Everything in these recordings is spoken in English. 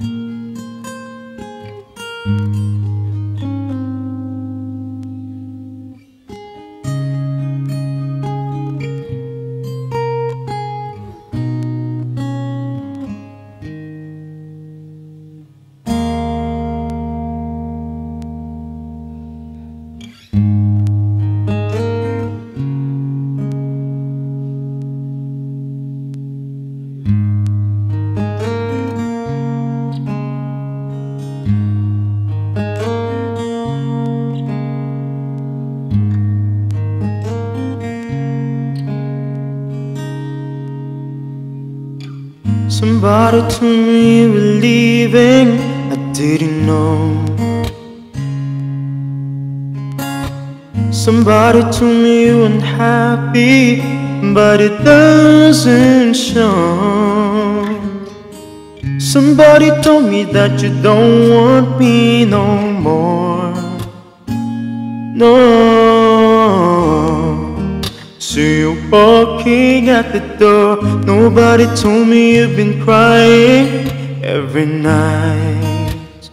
Thank you. Somebody told me you were leaving, I didn't know. Somebody told me you weren't happy, but it doesn't show. Somebody told me that you don't want me no more. No. See you walking at the door. Nobody told me you've been crying every night.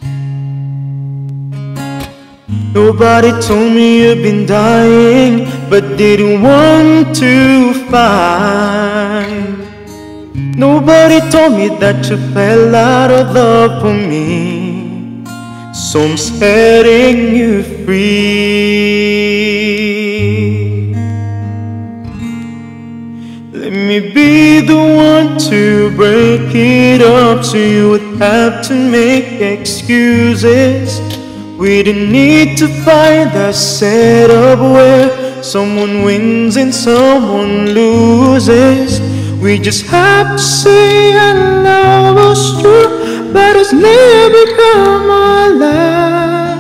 Nobody told me you've been dying, but didn't want to fight. Nobody told me that you fell out of love for me. So I'm setting you free. Me be the one to break it up so you would have to make excuses. We didn't need to find a setup where someone wins and someone loses. We just have to say our love was true, but it's never come alive.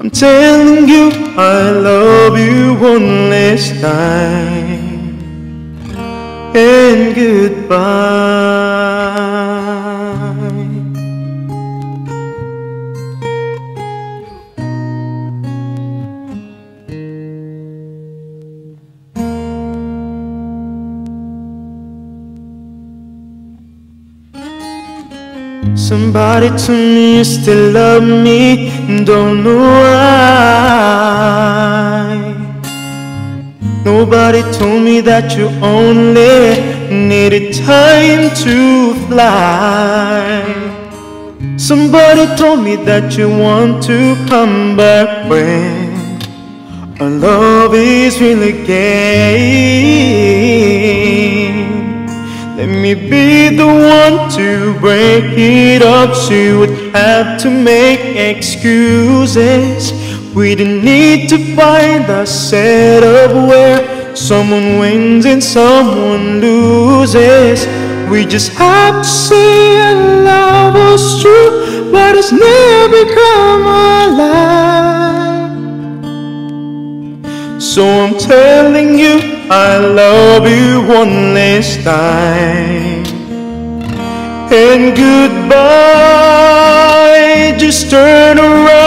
I'm telling you, I love you one last time, and goodbye. Somebody told me you still love me, and don't know why. Nobody told me that you only needed time to fly. Somebody told me that you want to come back when our love is really game. Let me be the one to break it up you would have to make excuses. We didn't need to find a setup where someone wins and someone loses. We just have to say our love was true, but it's never come alive. So I'm telling you, I love you one last time. And goodbye, just turn around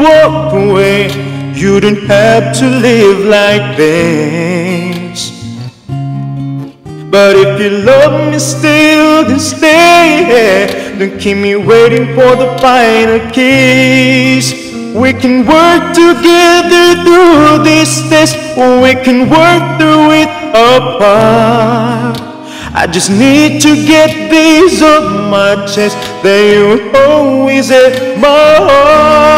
walk away. You don't have to live like this. But if you love me still, then stay here. Don't keep me waiting for the final kiss. We can work together through this test, or we can work through it apart. I just need to get these off my chest. That you always at my heart.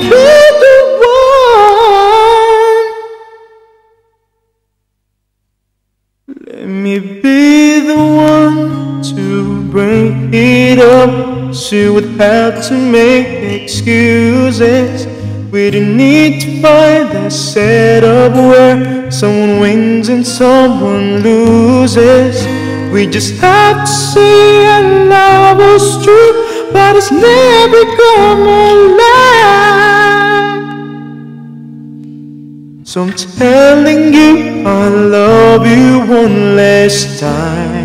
Be the one. Let me be the one to break it up. You would have to make excuses. We didn't need to find that setup where someone wins and someone loses. We just have to say our love was true, but it's never come alive. So I'm telling you I love you one last time.